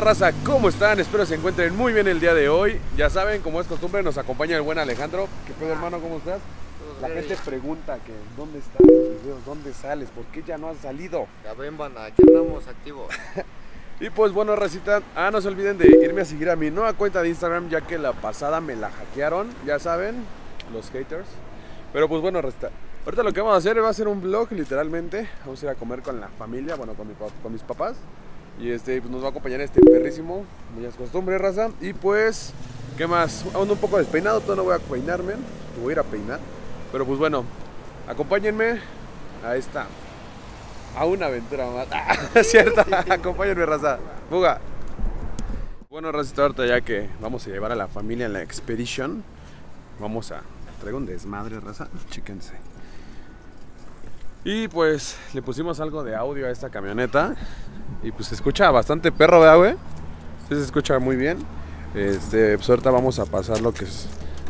raza, ¿cómo están? Espero se encuentren muy bien el día de hoy. Ya saben, como es costumbre, nos acompaña el buen Alejandro. ¿Qué pedo, hermano? ¿Cómo estás? La gente pregunta que dónde están los videos, dónde sales, por qué ya no has salido. Ya ven, banda, aquí andamos activos. Y pues bueno, racita, ah, no se olviden de irme a seguir a mi nueva cuenta de Instagram, ya que la pasada me la hackearon, ya saben, los haters. Pero pues bueno, racita, ahorita lo que vamos a hacer va a ser un vlog, literalmente. Vamos a ir a comer con la familia, bueno, con, mi con mis papás. Y este, pues nos va a acompañar este perrísimo, muy es costumbre, raza. Y pues, ¿qué más? Ando un poco despeinado, todavía no voy a peinarme, me voy a ir a peinar. Pero pues bueno, acompáñenme a esta a una aventura más. Ah, cierto, acompáñenme, raza. Buga. Bueno, racita, ahorita ya que vamos a llevar a la familia en la expedition, vamos a. Traigo un desmadre, raza. Chíquense. Y pues le pusimos algo de audio a esta camioneta. Y pues se escucha bastante perro, ¿verdad, güey? Sí, se escucha muy bien. Este, pues ahorita vamos a pasar lo que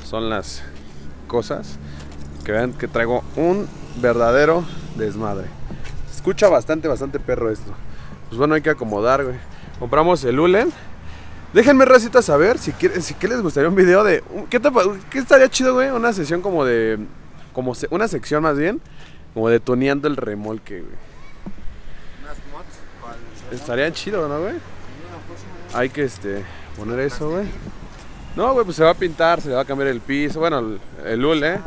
son las cosas. Que vean que traigo un verdadero desmadre. Escucha bastante, bastante perro esto. Pues bueno, hay que acomodar, güey. Compramos el Ulen. Déjenme, racita, saber si quieren, si qué les gustaría un video de. ¿Qué, te qué estaría chido, güey? Una sesión como de. Como se- una sección más bien. Como de tuneando el remolque, güey. Unas mods para el Estaría chido, ¿no, güey? Hay que este poner eso, güey. No, güey, pues se va a pintar, se le va a cambiar el piso. Bueno, el, el Ule.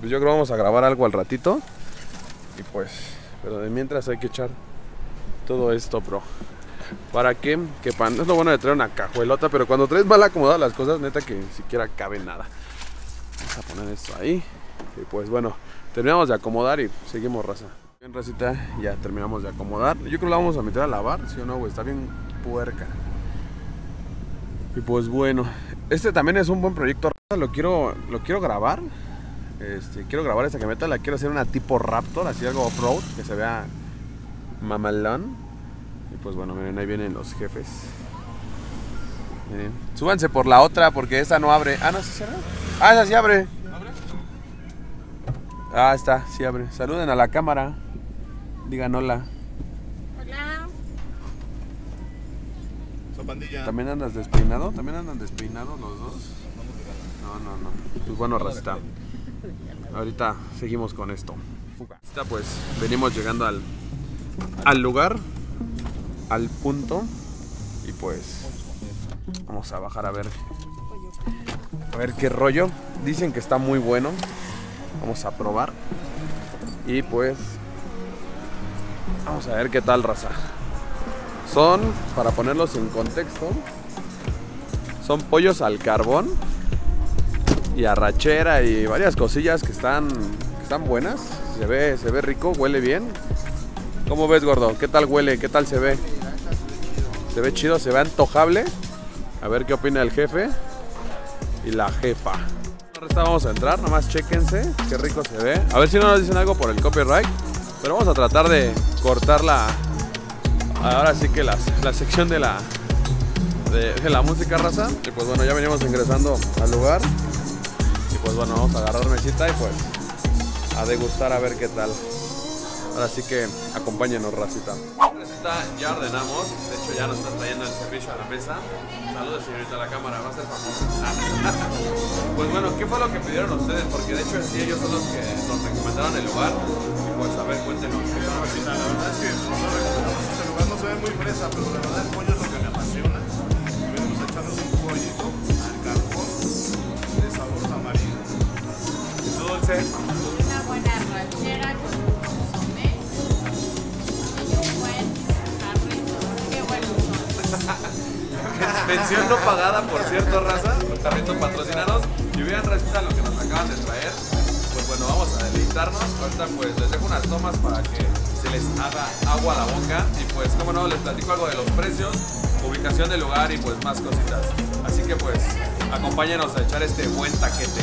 Pues yo creo que vamos a grabar algo al ratito. Y pues, pero de mientras hay que echar todo esto, bro. ¿Para qué? Que pan. Es lo bueno de traer una cajuelota, pero cuando traes mal acomodadas las cosas, neta que ni siquiera cabe nada. Vamos a poner esto ahí. Y pues bueno, terminamos de acomodar y seguimos raza. Bien, racita, ya terminamos de acomodar. Yo creo que la vamos a meter a lavar, ¿sí o no, güey? Está bien puerca. Y pues bueno, este también es un buen proyecto. Lo quiero, lo quiero grabar. Este, quiero grabar esta camioneta, la quiero hacer una tipo Raptor, así algo off-road, que se vea mamalón. Y pues bueno, miren, ahí vienen los jefes. Miren. Súbanse por la otra porque esta no abre. Ah, no, ¿sí cierra? Ah, esa sí abre. Ah, está, sí abre. Saluden a la cámara. Digan hola. Hola. ¿También andas despeinado? ¿También andan despeinados los dos? No, no, no. Pues bueno, Rasta. Ahorita seguimos con esto. Esta pues venimos llegando al, al lugar, al punto. Y pues vamos a bajar a ver. A ver qué rollo. Dicen que está muy bueno. Vamos a probar. Y pues vamos a ver qué tal, raza. Son, para ponerlos en contexto, son pollos al carbón y arrachera y varias cosillas que están, que están buenas. Se ve, se ve rico, huele bien. ¿Cómo ves, gordo? ¿Qué tal huele? ¿Qué tal se ve? Se ve chido, se ve antojable. A ver qué opina el jefe y la jefa. Ahora vamos a entrar, nomás chéquense qué rico se ve. A ver si no nos dicen algo por el copyright. Pero vamos a tratar de cortar la, ahora sí que la, la sección de la de, de la música raza y pues bueno ya venimos ingresando al lugar pues bueno vamos a agarrar mesita y pues a degustar a ver qué tal ahora sí que acompáñenos racita Racita, ya ordenamos de hecho ya nos están trayendo el servicio a la mesa saludos señorita a la cámara va a ser famosa pues bueno qué fue lo que pidieron ustedes porque de hecho sí ellos son los que nos recomendaron el lugar y pues a ver cuéntenos que La verdad es que nosotros recomendamos este lugar, no se ve muy fresa, pero la verdad el pollo pagada, por cierto, raza. Los carritos patrocinados. Y vean, racita, lo que nos acaban de traer. Pues bueno, vamos a deleitarnos. Ahorita pues les dejo unas tomas para que se les haga agua a la boca. Y pues, como no, les platico algo de los precios, ubicación del lugar y pues más cositas. Así que pues, acompáñenos a echar este buen taquete.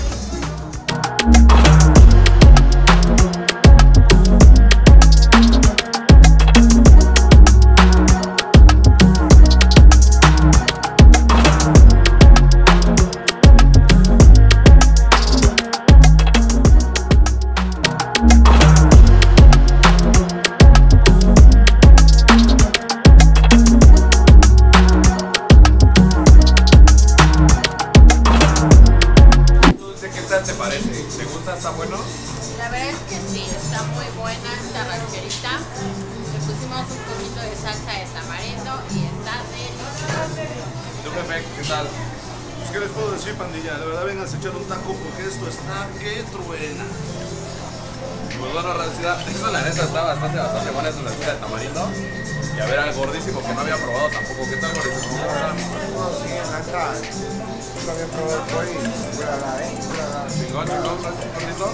Pues, ¿Qué les puedo decir, pandilla? De verdad, vengan a echar un taco porque esto está que truena. Pues bueno, Rancida, eso la neta está bastante, bastante buena esa receta de tamarindo. Y a ver al gordísimo que no había probado tampoco. ¿Qué tal, gordísimo? ¿Cómo está? Sí, cara. Nunca había probado el pollo y pruébala, ¿eh? Pruébala. Chingón, chingón, gordito.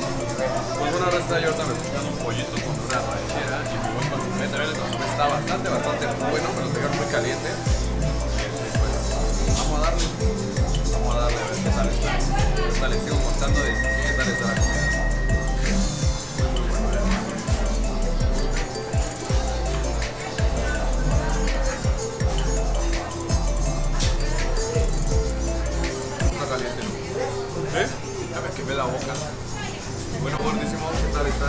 Pues bueno, receta yo ahorita me estoy dando un pollito con una ranchera y mi buen consomé. También el está bastante, bastante bueno, lo trajeron muy caliente. Bueno, gordísimo, ¿qué tal está?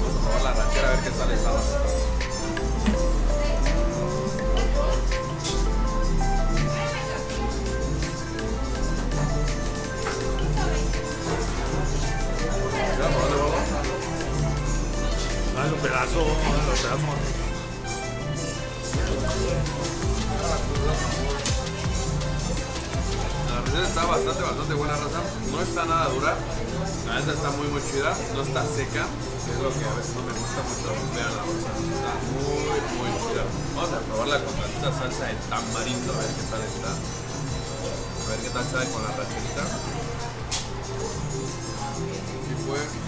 Vamos a probar la ranchera a ver qué tal está. ¿Ya probaste, gordo? Dale un pedazo, dale un pedazo. Está bastante, bastante buena raza. No está nada dura. La neta está muy, muy chida. No está seca. Es lo que a veces no me gusta mucho. Vean la bolsa. Está muy, muy chida. Vamos a probarla con tantita salsa de tamarindo. A ver qué tal está. A ver qué tal sabe con la rancherita. Y pues.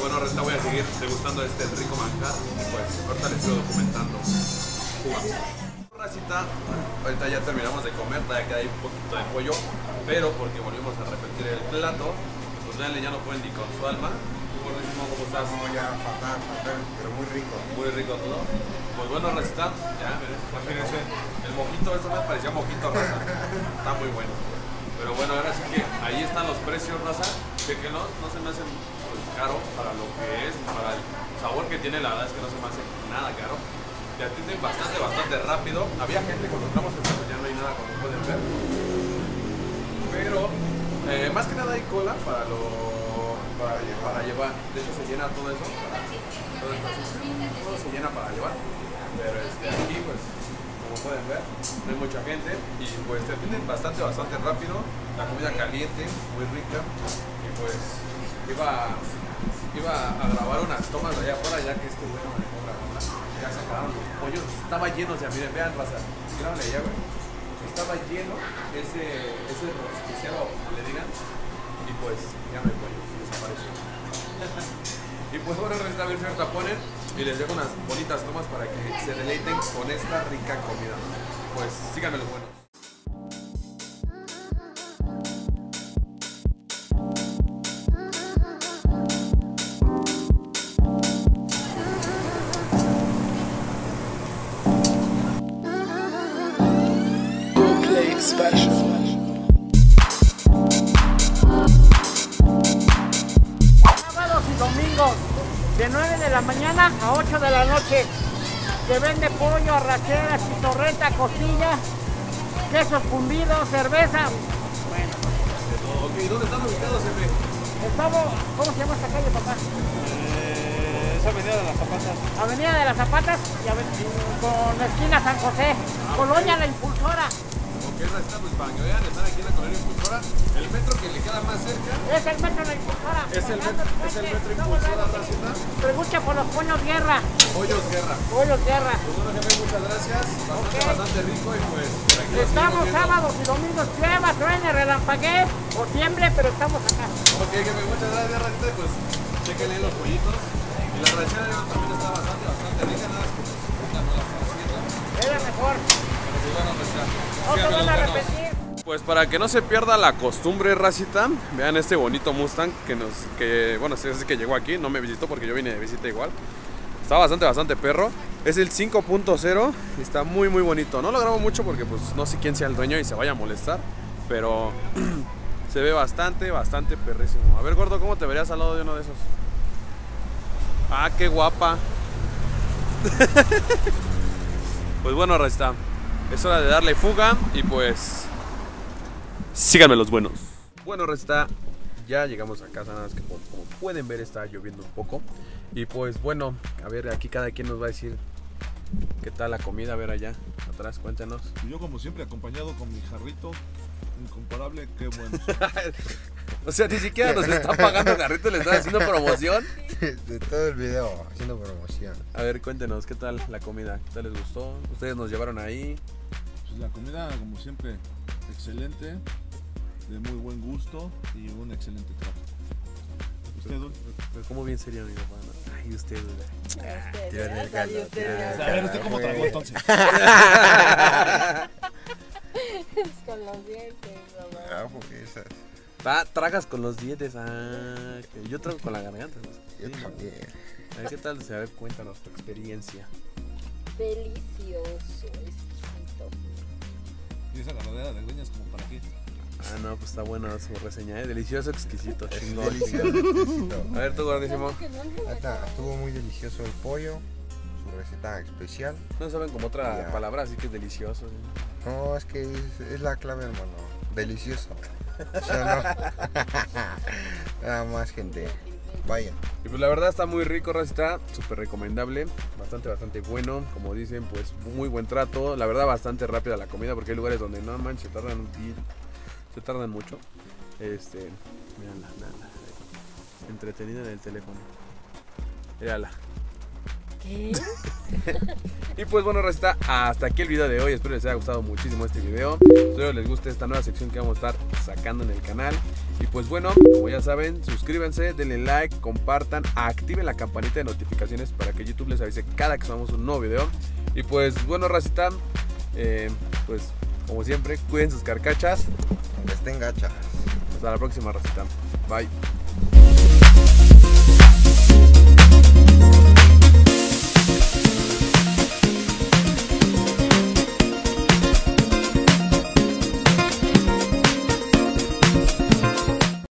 Pues bueno, ahorita voy a seguir degustando este rico manjar y pues ahorita les sigo documentando. Racita, ahorita ya terminamos de comer, todavía queda ahí un poquito de pollo, pero porque volvimos a repetir el plato, pues veanle, ya no pueden ni con su alma. ¿cómo estás? No, ya, fatal, fatal, pero muy rico. Muy rico todo. Pues bueno, receta, ya, miren, imagínense, el mojito, esto me parecía mojito, raza. Está muy bueno. Pero bueno, ahora sí que ahí están los precios, raza. Chequenlos, no se me hacen caro para lo que es, para el sabor que tiene, la verdad es que no se me hace nada caro. Te atienden bastante, bastante rápido. Había gente cuando entramos en ya no hay nada como pueden ver. Pero eh, más que nada hay cola para lo para, lle- para llevar. De hecho se llena todo eso. todo, esto todo se llena para llevar. Pero este, aquí pues como pueden ver, no hay mucha gente y pues te atienden bastante, bastante rápido. La comida caliente, muy rica. Y pues iba, iba a grabar unas tomas de allá afuera ya que este bueno me dejó grabar. Ya se acabaron los pollos, estaba lleno, sea, miren, vean, raza, grábenle allá, güey. Estaba lleno ese, ese rosticiero, como le digan, y pues ya no hay pollo, desapareció. y pues bueno, resta a ver si ponen y les dejo unas bonitas tomas para que se deleiten con esta rica comida. Pues síganme los buenos. Mañana a 8 de la noche. Se vende pollo, arrachera, chitorreta, costilla, quesos fundidos, cerveza. Bueno, Ok, ¿dónde están ubicados, jefe? estamos, ¿cómo se llama esta calle, papá? Es Avenida de las Zapatas. Avenida de las Zapatas y con esquina San José, Colonia La Impulsora. Ok, resta, pues para que vean, están aquí en la colonia impulsora. El metro que le queda más cerca Es el metro La Impulsora. es el, Pegando met- es el metro impulsora, racita. Pregunta por los pollos guerra. Pollos Guerra. Pollos guerra. Pues bueno, jefe, muchas gracias. Bastante, Ok. bastante rico y pues por aquí lo Estamos sábados y domingos, llueva, truene, relampaguee o tiemble, pero estamos acá. Ok, jefe, muchas gracias, Racita. Pues chequenle los pollitos. Y la ranchera también está bastante, bastante rica. Nada más que pues, la viendo. Era mejor. Pues pues para que no se pierda la costumbre, racita, vean este bonito Mustang que nos, que, bueno, sí, es que llegó aquí, no me visitó porque yo vine de visita igual. Está bastante, bastante perro. Es el 5.0 y está muy, muy bonito. No lo grabo mucho porque pues no sé quién sea el dueño y se vaya a molestar, pero se ve bastante, bastante perrísimo. A ver, gordo, ¿cómo te verías al lado de uno de esos? Ah, qué guapa. pues bueno, racita, es hora de darle fuga y pues síganme los buenos. Bueno, resta, ya llegamos a casa, nada más que como, como pueden ver está lloviendo un poco. Y pues bueno, a ver, aquí cada quien nos va a decir qué tal la comida, a ver allá, atrás, cuéntenos. Y yo como siempre acompañado con mi jarrito incomparable, qué bueno. O sea, ni siquiera nos está pagando Garrito, le está haciendo promoción. De todo el video, haciendo promoción. A ver, cuéntenos, ¿qué tal la comida? ¿Qué tal les gustó? ¿Ustedes nos llevaron ahí? Pues la comida, como siempre, excelente, de muy buen gusto y un excelente trato. ¿Usted, Dul? Pero ¿Cómo bien sería mi papá? no? Ay, usted, Delgado. A ver, ¿usted cómo tragó entonces? Ah, tragas con los dientes. Ah, que yo trago con la garganta. ¿no? Yo también. A ver, ¿qué tal? A ver, cuéntanos tu experiencia. Delicioso, exquisito. Y esa agarradera de greñas como para qué. Ah, no, pues está buena su reseña, ¿eh? Delicioso, exquisito, chingón. delicioso, exquisito. A ver, tú, gordísimo. Neta, Estuvo muy delicioso el pollo, su receta especial. No saben como otra Ya. palabra, así que es delicioso. ¿eh? No, es que es, es la clave, hermano. Delicioso. ¿Sí o no? Nada más, gente. Vayan. Y pues la verdad está muy rico, racita, súper recomendable, bastante, bastante bueno, como dicen, pues muy buen trato, la verdad bastante rápida la comida porque hay lugares donde no manches, se tardan un día, se tardan mucho. Este, mírala, mírala, entretenida en el teléfono. Mírala. ¿Qué? Y pues bueno, resta hasta aquí el video de hoy. Espero les haya gustado muchísimo este video. Espero les guste esta nueva sección que vamos a estar sacando en el canal. Y pues bueno, como ya saben, suscríbanse, denle like, compartan, activen la campanita de notificaciones para que YouTube les avise cada que subamos un nuevo video. Y pues bueno, racita, eh, pues como siempre, cuiden sus carcachas. Estén gachas. Hasta la próxima, racita. Bye.